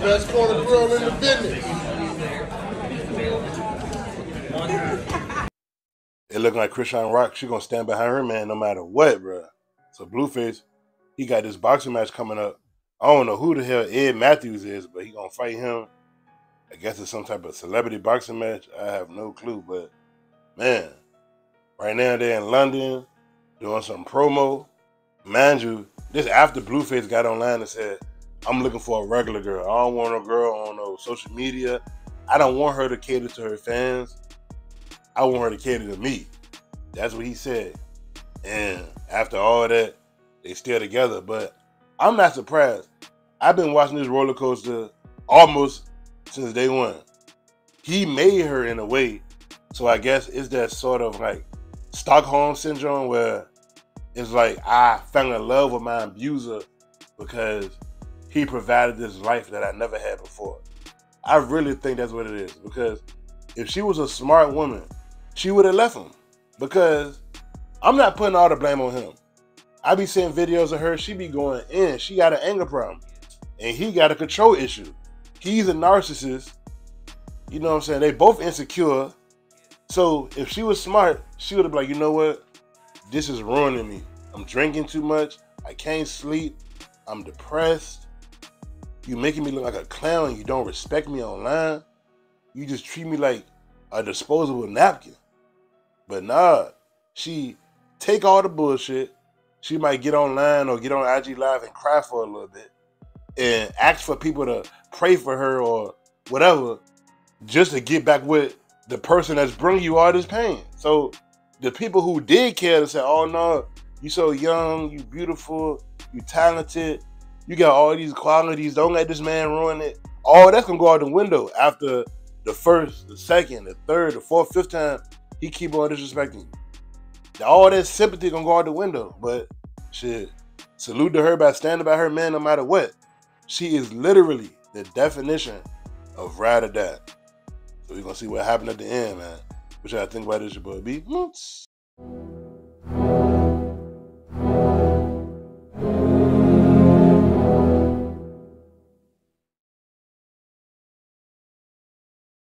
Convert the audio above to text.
Best corner grill in the business. It looking like Chrisean Rock, she gonna stand behind her man no matter what, bro. So Blueface, he got this boxing match coming up. I don't know who the hell Ed Matthews is, but he gonna fight him. I guess it's some type of celebrity boxing match. I have no clue, but man, right now they're in London doing some promo. Mind you, this after Blueface got online and said, I'm looking for a regular girl. I don't want a girl on no social media. I don't want her to cater to her fans. I want her to cater to me. That's what he said. And after all that, they still together. But I'm not surprised. I've been watching this roller coaster almost since day one. He made her in a way. So I guess it's that sort of like Stockholm syndrome where it's like I fell in love with my abuser because he provided this life that I never had before. I really think that's what it is because if she was a smart woman, she would have left him because I'm not putting all the blame on him. I be seeing videos of her, she be going in. She got an anger problem. And he got a control issue. He's a narcissist. You know what I'm saying? They both insecure. So if she was smart, she would have been like, you know what? This is ruining me. I'm drinking too much. I can't sleep. I'm depressed. You're making me look like a clown. You don't respect me online. You just treat me like a disposable napkin. But nah, she take all the bullshit. She might get online or get on IG Live and cry for a little bit and ask for people to pray for her or whatever just to get back with the person that's bringing you all this pain. So the people who did care to say, oh no, you so young, you beautiful, you talented, you got all these qualities, don't let this man ruin it. All that's gonna go out the window after the first, the second, the third, the fourth, fifth time he keep on disrespecting you. All that sympathy gonna go out the window. But shit, salute to her by standing by her man no matter what. She is literally the definition of ride or die. We're gonna see what happened at the end, man. Which I think about this, your boy B.